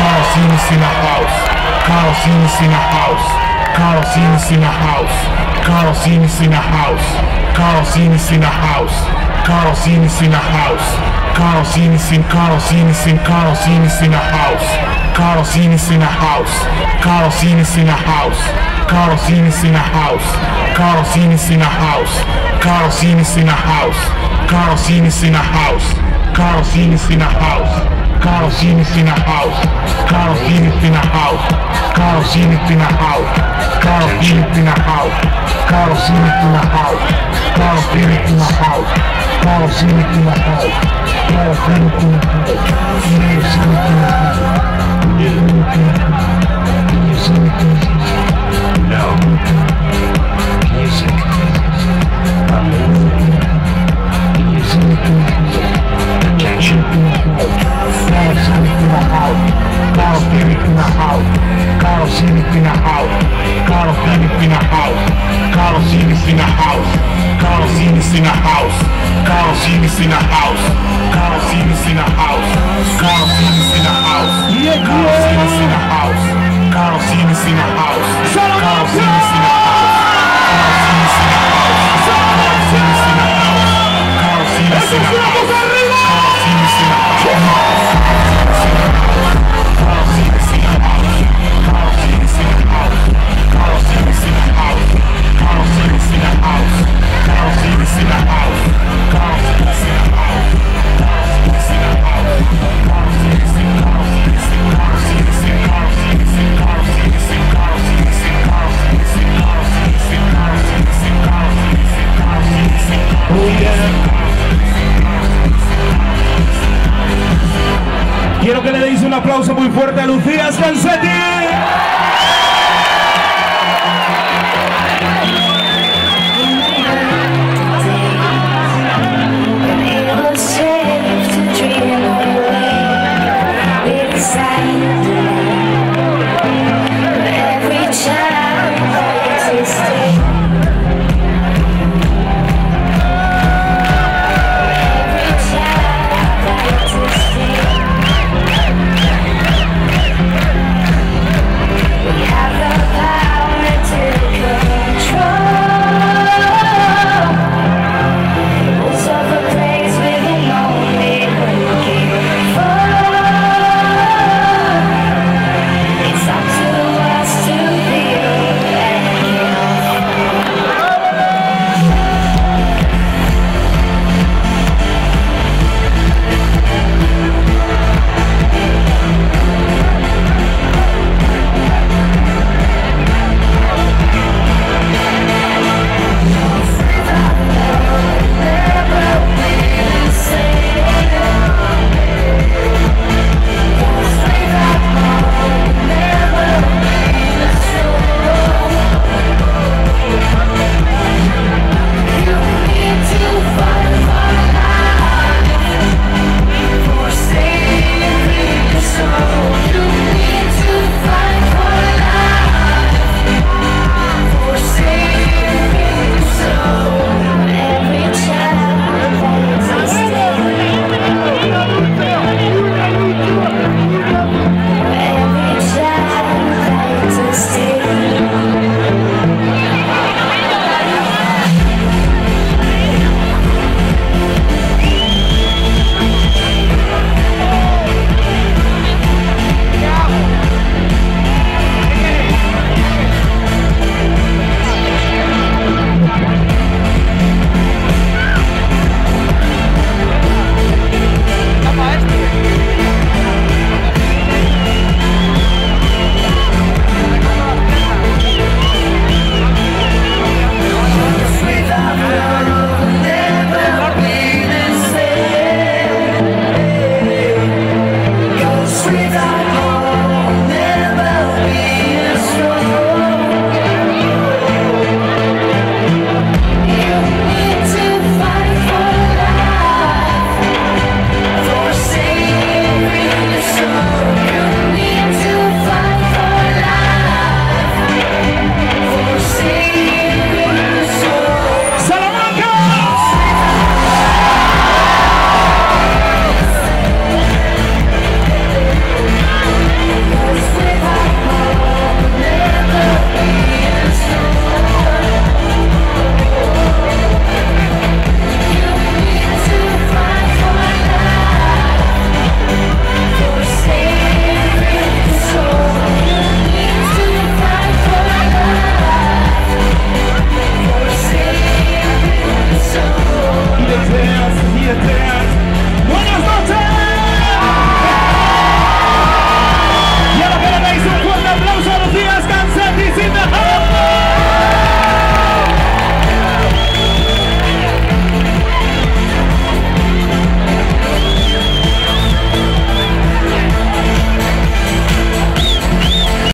Carlos Jean in the house. Carlos Jean in the house. Carlos Jean in the house. Carlos Jean in the house. Carlos Jean in the house. Carlos Jean in the house. Carlos Jean in Carlos Jean in Carlos Jean in the house. Carlos Jean in the house. Carlos Jean in the house. Carlos Jean in the house. Carlos Jean in the house. Carlos Jean in the house. Carlos Jean in the house. Carlos Jean in the house. Carlos Jean in the house. Carlos Jean in the house. Carlos Jean in the house. Carlos Jean in the house. Carlos Jean in the house. Carlos Jean in the house. Carlos Jean in the house. Carlos Jean in the house. Carlos Jean in the house. No. House. Carlos Jean in the house. Carlos Jean in the house. Carlos Jean in the house. Carlos Jean in the house. Carlos Jean in the house. Carlos Jean in the house. Carlos Jean in the house. Carlos Jean in the house. Carlos Jean in the house. Carlos Jean in the house. Carlos Jean in the house. Carlos Jean in the house. Carlos Jean que le deis un aplauso muy fuerte a Lucía Scansetti.